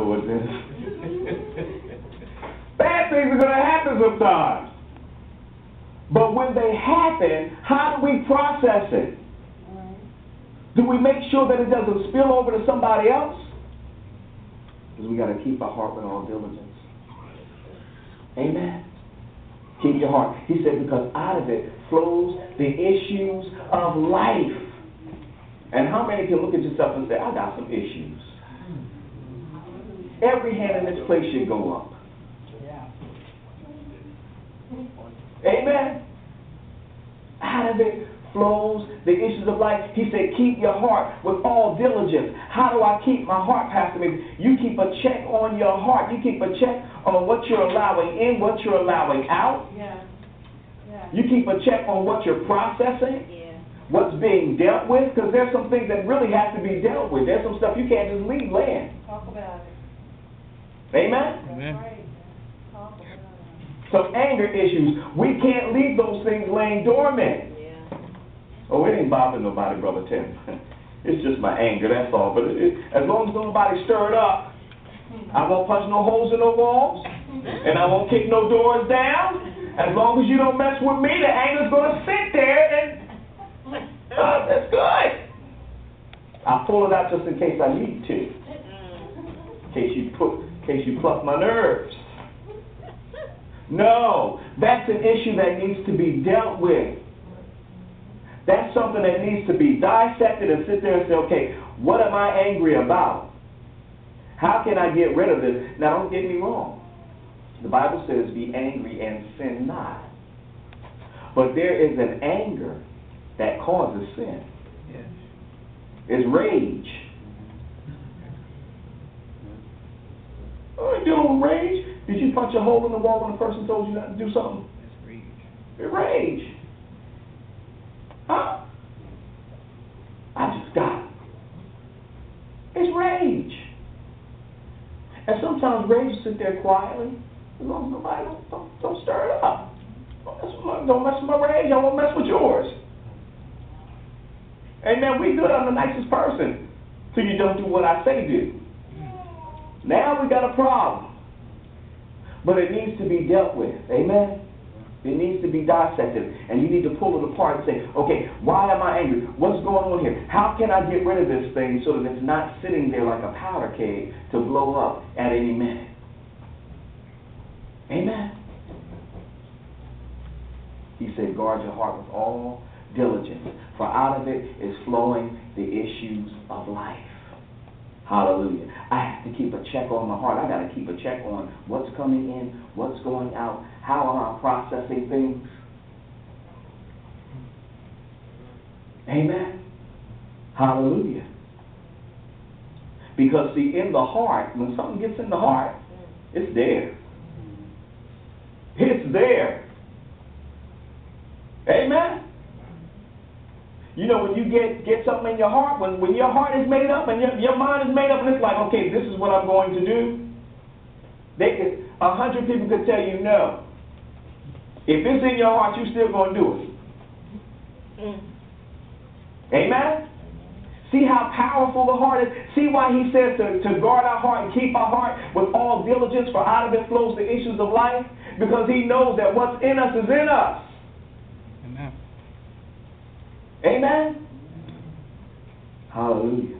know what this is. Bad things are going to happen sometimes. But when they happen, how do we process it? Do we make sure that it doesn't spill over to somebody else? Because we got to keep our heart with all diligence. Amen. Keep your heart. He said, because out of it flows the issues of life. And how many can look at yourself and say, I got some issues? Every hand in this place should go up. Amen. Out of it flows the issues of life. He said, keep your heart with all diligence. How do I keep my heart, Pastor? Maybe you keep a check on your heart. You keep a check on what you're allowing in, what you're allowing out. Yeah. Yeah. You keep a check on what you're processing, Yeah. what's being dealt with, because there's some things that really have to be dealt with. There's some stuff you can't just leave laying. Talk about it. Amen? Amen. That's right. Talk about it. Some anger issues. We can't leave those things laying dormant. Yeah. Oh, it ain't bothering nobody, Brother Tim. it's just my anger, that's all. But it, it, as long as nobody stir it up, I won't punch no holes in no walls, and I won't kick no doors down. As long as you don't mess with me, the anger's going to sit there, and uh, that's good. I'll pull it out just in case I need to, in case you put, in case you pluck my nerves. No, that's an issue that needs to be dealt with. That's something that needs to be dissected and sit there and say, okay, what am I angry about? How can I get rid of this? Now, don't get me wrong. The Bible says, be angry and sin not. But there is an anger that causes sin. Yes. It's rage. Dealing with rage? Did you punch a hole in the wall when a person told you not to do something? That's rage. It's rage. Huh? I just got it. It's rage. And sometimes rage will sit there quietly, as long as nobody don't, don't, don't stir it up. Don't mess, with my, don't mess with my rage, I won't mess with yours. Amen. We good, I'm the nicest person. Till you don't do what I say do. Now we got a problem. But it needs to be dealt with. Amen. It needs to be dissected, and you need to pull it apart and say, okay, why am I angry? What's going on here? How can I get rid of this thing so that it's not sitting there like a powder keg to blow up at any minute? Amen. He said, guard your heart with all diligence, for out of it is flowing the issues of life. Hallelujah. I have to keep a check on my heart. I got to keep a check on what's coming in, what's going out, how am I processing things. Amen. Hallelujah. Because, see, in the heart, when something gets in the heart, it's there. It's there. Amen. You know, when you get, get something in your heart, when, when your heart is made up and your, your mind is made up, and it's like, okay, this is what I'm going to do. They could, a hundred people could tell you no. If it's in your heart, you're still going to do it. Mm. Amen? See how powerful the heart is? See why he says to, to guard our heart and keep our heart with all diligence, for out of it flows the issues of life? Because he knows that what's in us is in us. Amen. Hallelujah.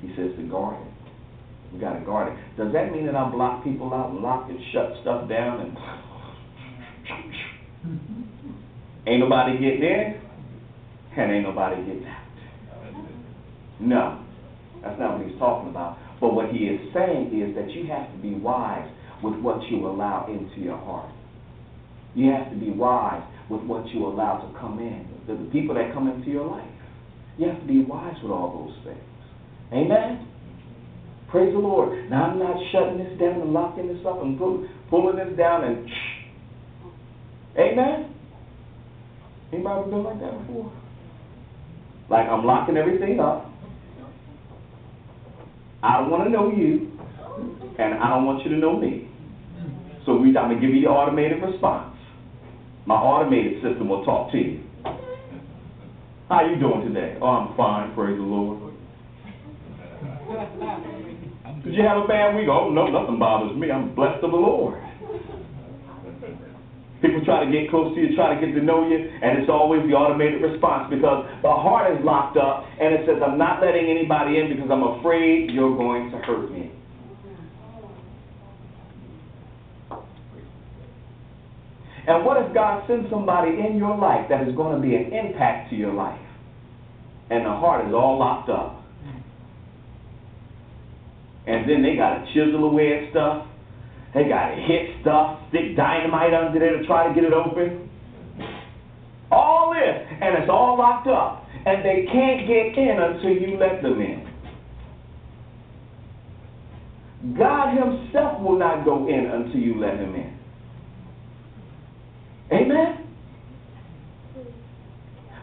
He says to guard it. We got to guard it. Does that mean that I block people out lock and shut stuff down and ain't nobody getting in and ain't nobody getting out? No. That's not what he's talking about. But what he is saying is that you have to be wise with what you allow into your heart. You have to be wise with what you allow to come in, the, the people that come into your life. You have to be wise with all those things. Amen? Praise the Lord. Now, I'm not shutting this down and locking this up and pull, pulling this down and. shh. Amen? Anybody ever been like that before? Like I'm locking everything up. I don't want to know you, and I don't want you to know me. So we, I'm going to give you the automated response. My automated system will talk to you. How you doing today? Oh, I'm fine, praise the Lord. Did you have a bad week? Oh, no, nothing bothers me. I'm blessed of the Lord. People try to get close to you, try to get to know you, and it's always the automated response because the heart is locked up and it says, I'm not letting anybody in because I'm afraid you're going to hurt me. And what if God sends somebody in your life that is going to be an impact to your life? And the heart is all locked up. And then they got to chisel away at stuff. They got to hit stuff, stick dynamite under there to try to get it open. All this, and it's all locked up. And they can't get in until you let them in. God Himself will not go in until you let Him in. Amen?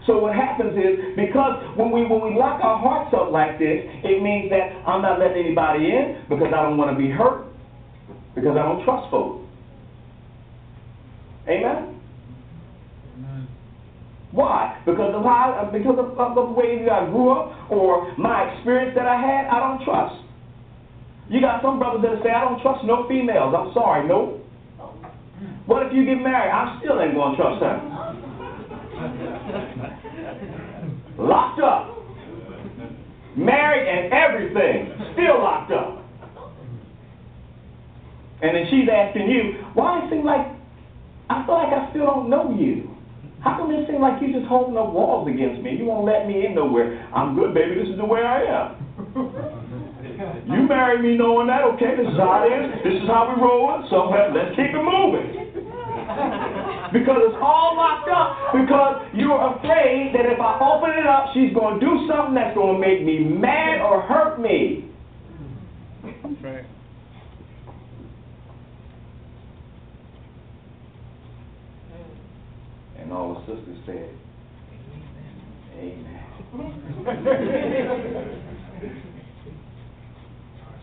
So what happens is because when we when we lock our hearts up like this, it means that I'm not letting anybody in because I don't want to be hurt, because I don't trust folks. Amen? Why? Because of how because of, of the way that I grew up or my experience that I had, I don't trust. You got some brothers that say, I don't trust no females. I'm sorry, nope. What if you get married? I still ain't gonna trust her. locked up. Married and everything. Still locked up. And then she's asking you, why it seem like I feel like I still don't know you? How come it seem like you just holding up walls against me? You won't let me in nowhere. I'm good, baby. This is the way I am. You married me knowing that, okay, this is how it is, this is how we roll so let's keep it moving. Because it's all locked up because you're afraid that if I open it up, she's going to do something that's going to make me mad or hurt me. Right. And all the sisters said, Amen.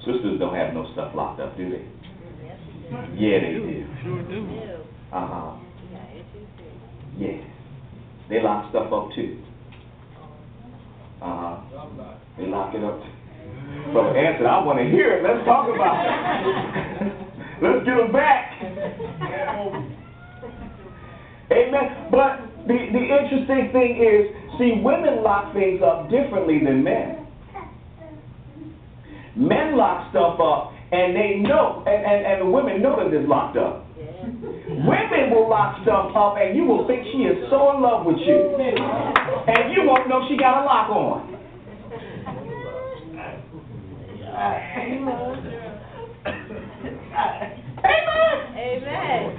sisters don't have no stuff locked up, do they? Yeah, they do. Sure do. Uh huh. Yes. They lock stuff up too. Uh huh. They lock it up. So answer, I want to hear it. Let's talk about it. Let's get them back. Amen. But the, the interesting thing is, see, women lock things up differently than men. Men lock stuff up and they know, and, and, and the women know that it's locked up. Women will lock stuff up and you will think she is so in love with you. And you won't know she got a lock on. Amen. Amen.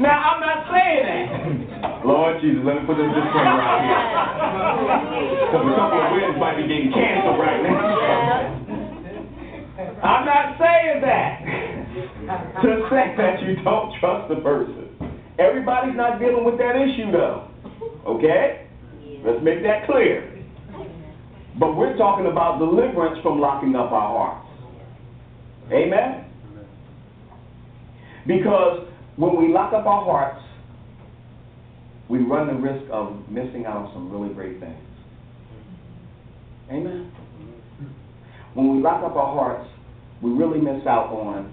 Now, I'm not saying that. Lord Jesus, let me put this disclaimer out here. Because a couple of winds might be getting canceled right now. I'm not saying that to say that you don't trust the person. Everybody's not dealing with that issue though. Okay? Let's make that clear. But we're talking about deliverance from locking up our hearts. Amen? Because when we lock up our hearts, we run the risk of missing out on some really great things. Amen? When we lock up our hearts, we really miss out on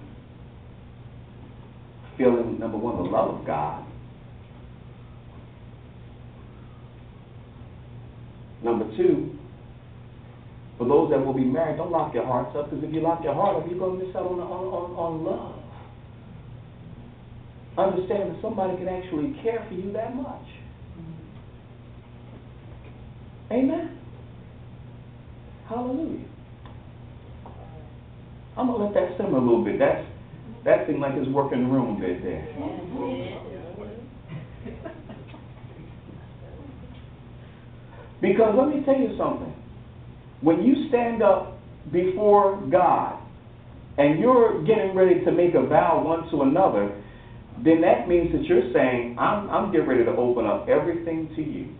feeling, number one, the love of God. Number two, for those that will be married, don't lock your hearts up, because if you lock your heart up, you're going to miss out on, on, on, on love. Understand that somebody can actually care for you that much. Mm-hmm. Amen. Hallelujah. I'm gonna let that simmer a little bit. That's that seemed like it's working room a bit there. Because let me tell you something. When you stand up before God and you're getting ready to make a vow one to another, then that means that you're saying, I'm, I'm getting ready to open up everything to you.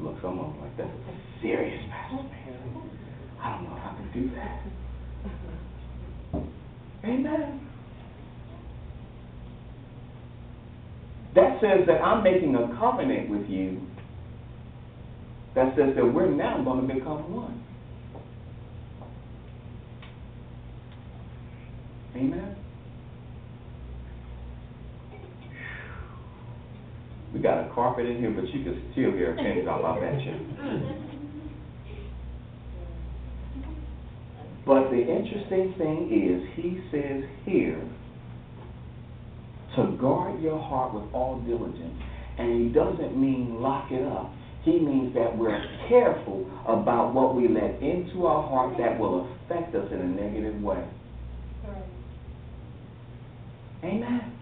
Look, almost like that's a serious, Pastor Man. I don't know if I can do that. Amen. That says that I'm making a covenant with you that says that we're now going to become one. Amen? We got a carpet in here, but you can still hear a pin drop, I bet you. But the interesting thing is, he says here, to guard your heart with all diligence. And he doesn't mean lock it up. He means that we're careful about what we let into our heart that will affect us in a negative way. Amen.